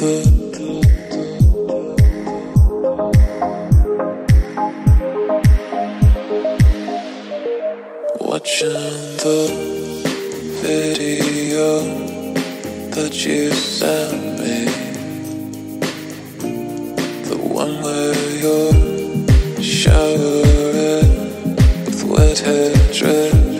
toi. Watching the video that you sent me, the one where you're showering with wet hair drip.